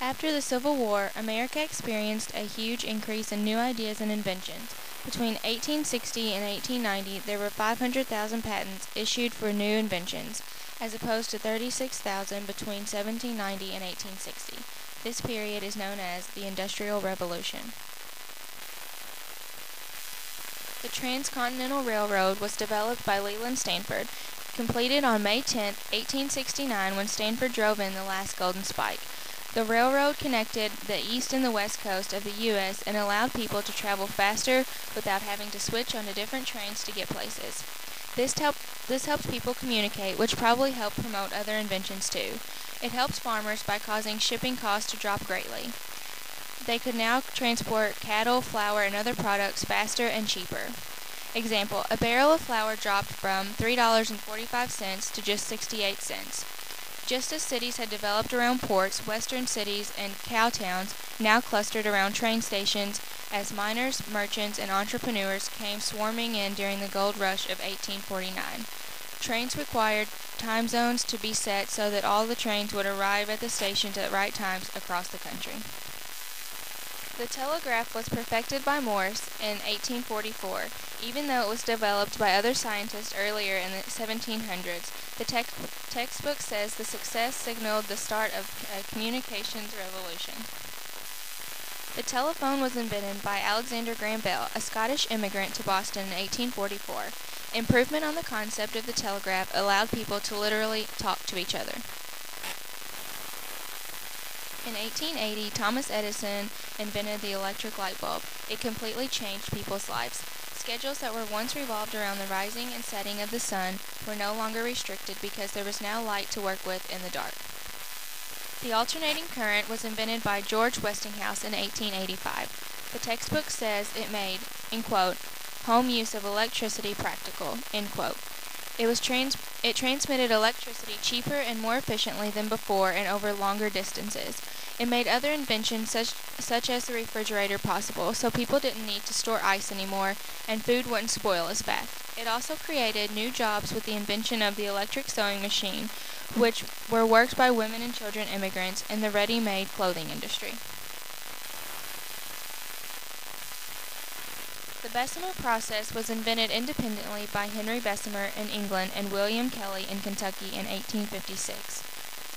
After the Civil War, America experienced a huge increase in new ideas and inventions. Between 1860 and 1890, there were 500,000 patents issued for new inventions, as opposed to 36,000 between 1790 and 1860. This period is known as the Industrial Revolution. The Transcontinental Railroad was developed by Leland Stanford, completed on May 10, 1869, when Stanford drove in the last golden spike. The railroad connected the east and the west coast of the U.S. and allowed people to travel faster without having to switch onto different trains to get places. This, help, this helps people communicate, which probably helped promote other inventions too. It helps farmers by causing shipping costs to drop greatly. They could now transport cattle, flour, and other products faster and cheaper. Example, a barrel of flour dropped from $3.45 to just 68 cents. Just as cities had developed around ports, western cities and cow towns now clustered around train stations as miners, merchants, and entrepreneurs came swarming in during the gold rush of 1849. Trains required time zones to be set so that all the trains would arrive at the stations at right times across the country. The telegraph was perfected by Morse in 1844, even though it was developed by other scientists earlier in the 1700s. The text textbook says the success signaled the start of a uh, communications revolution. The telephone was invented by Alexander Graham Bell, a Scottish immigrant to Boston in 1844. Improvement on the concept of the telegraph allowed people to literally talk to each other. In 1880, Thomas Edison invented the electric light bulb. It completely changed people's lives. Schedules that were once revolved around the rising and setting of the sun were no longer restricted because there was now light to work with in the dark. The alternating current was invented by George Westinghouse in 1885. The textbook says it made, in quote, home use of electricity practical, end quote. It was trans- it transmitted electricity cheaper and more efficiently than before and over longer distances. It made other inventions such, such as the refrigerator possible, so people didn't need to store ice anymore and food wouldn't spoil as fast. It also created new jobs with the invention of the electric sewing machine, which were worked by women and children immigrants in the ready-made clothing industry. The Bessemer process was invented independently by Henry Bessemer in England and William Kelly in Kentucky in 1856.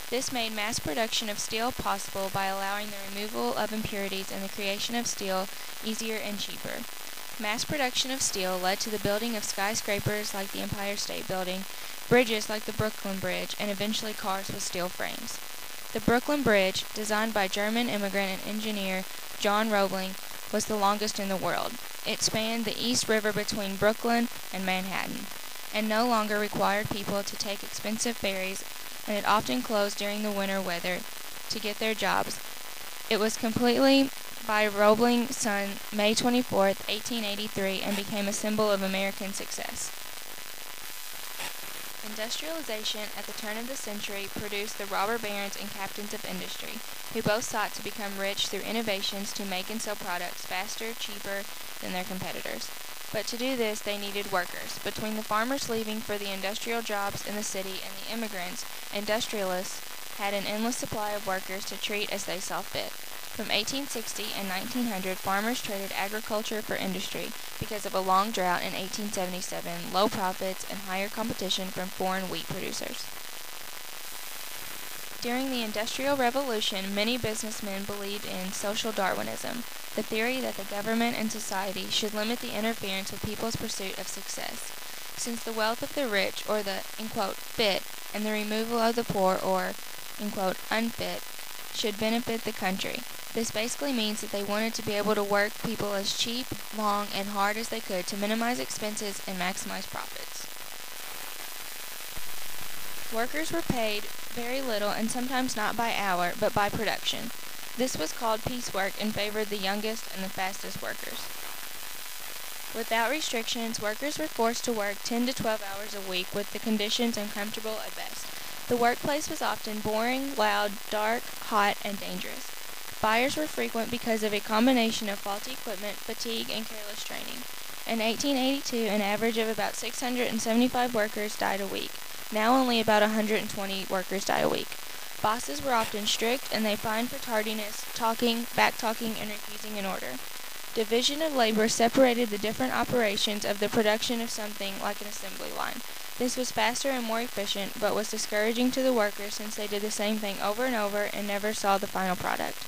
This made mass production of steel possible by allowing the removal of impurities and the creation of steel easier and cheaper. Mass production of steel led to the building of skyscrapers like the Empire State Building, bridges like the Brooklyn Bridge, and eventually cars with steel frames. The Brooklyn Bridge, designed by German immigrant and engineer John Roebling, was the longest in the world. It spanned the East River between Brooklyn and Manhattan, and no longer required people to take expensive ferries and it often closed during the winter weather to get their jobs. It was completely by Roebling's son May 24, 1883, and became a symbol of American success. Industrialization at the turn of the century produced the robber barons and captains of industry, who both sought to become rich through innovations to make and sell products faster, cheaper than their competitors. But to do this, they needed workers. Between the farmers leaving for the industrial jobs in the city and the immigrants, industrialists had an endless supply of workers to treat as they saw fit. From 1860 and 1900, farmers traded agriculture for industry because of a long drought in 1877, low profits, and higher competition from foreign wheat producers. During the Industrial Revolution, many businessmen believed in social Darwinism, the theory that the government and society should limit the interference with people's pursuit of success. Since the wealth of the rich, or the quote, fit, and the removal of the poor, or quote, unfit, should benefit the country. This basically means that they wanted to be able to work people as cheap, long, and hard as they could to minimize expenses and maximize profits. Workers were paid very little and sometimes not by hour, but by production. This was called piecework and favored the youngest and the fastest workers. Without restrictions, workers were forced to work 10 to 12 hours a week with the conditions uncomfortable at best. The workplace was often boring, loud, dark, hot, and dangerous. Fires were frequent because of a combination of faulty equipment, fatigue, and careless training. In 1882, an average of about 675 workers died a week. Now only about 120 workers die a week. Bosses were often strict, and they fined for tardiness, talking, back-talking, and refusing an order. Division of labor separated the different operations of the production of something like an assembly line. This was faster and more efficient, but was discouraging to the workers since they did the same thing over and over and never saw the final product.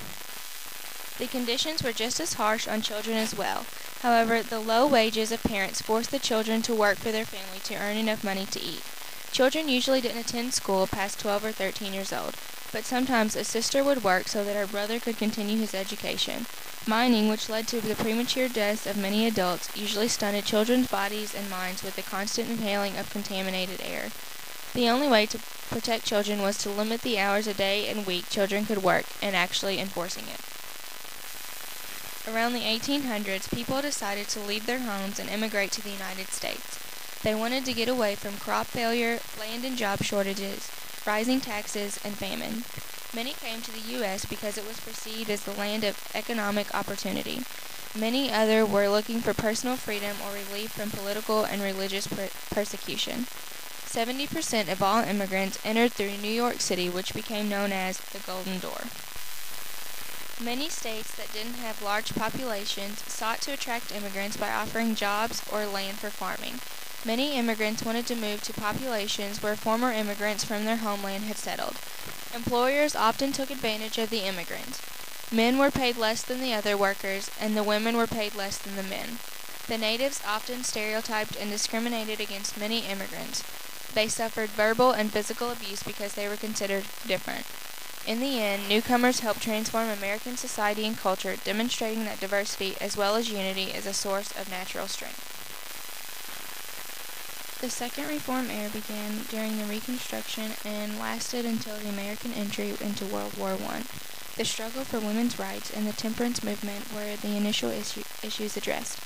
The conditions were just as harsh on children as well. However, the low wages of parents forced the children to work for their family to earn enough money to eat. Children usually didn't attend school past 12 or 13 years old, but sometimes a sister would work so that her brother could continue his education. Mining, which led to the premature deaths of many adults, usually stunted children's bodies and minds with the constant inhaling of contaminated air. The only way to protect children was to limit the hours a day and week children could work and actually enforcing it. Around the 1800s, people decided to leave their homes and immigrate to the United States. They wanted to get away from crop failure, land and job shortages, rising taxes, and famine. Many came to the U.S. because it was perceived as the land of economic opportunity. Many other were looking for personal freedom or relief from political and religious per- persecution. 70% of all immigrants entered through New York City, which became known as the Golden Door. Many states that didn't have large populations sought to attract immigrants by offering jobs or land for farming. Many immigrants wanted to move to populations where former immigrants from their homeland had settled. Employers often took advantage of the immigrants. Men were paid less than the other workers, and the women were paid less than the men. The natives often stereotyped and discriminated against many immigrants. They suffered verbal and physical abuse because they were considered different. In the end, newcomers helped transform American society and culture, demonstrating that diversity as well as unity is a source of natural strength. The Second Reform era began during the Reconstruction and lasted until the American entry into World War I. The struggle for women's rights and the temperance movement were the initial issue, issues addressed.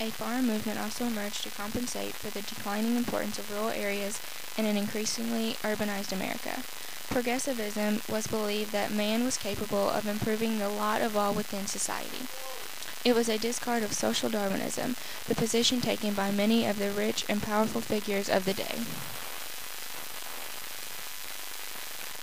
A farm movement also emerged to compensate for the declining importance of rural areas in an increasingly urbanized America. Progressivism was believed that man was capable of improving the lot of all within society. It was a discard of social Darwinism, the position taken by many of the rich and powerful figures of the day.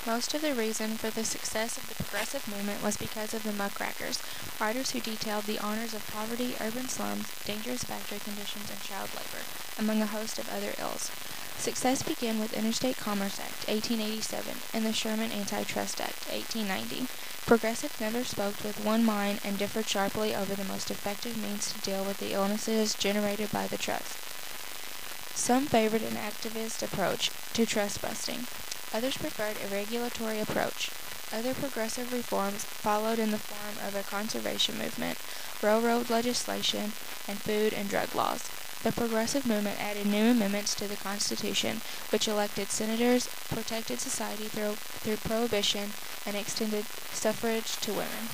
Most of the reason for the success of the progressive movement was because of the muckrakers, writers who detailed the honors of poverty, urban slums, dangerous factory conditions, and child labor, among a host of other ills. Success began with Interstate Commerce Act, 1887, and the Sherman Antitrust Act, 1890. Progressives never spoke with one mind and differed sharply over the most effective means to deal with the illnesses generated by the trust. Some favored an activist approach to trust busting. Others preferred a regulatory approach. Other progressive reforms followed in the form of a conservation movement, railroad legislation, and food and drug laws. The progressive movement added new amendments to the Constitution, which elected senators, protected society through, through prohibition, and extended suffrage to women.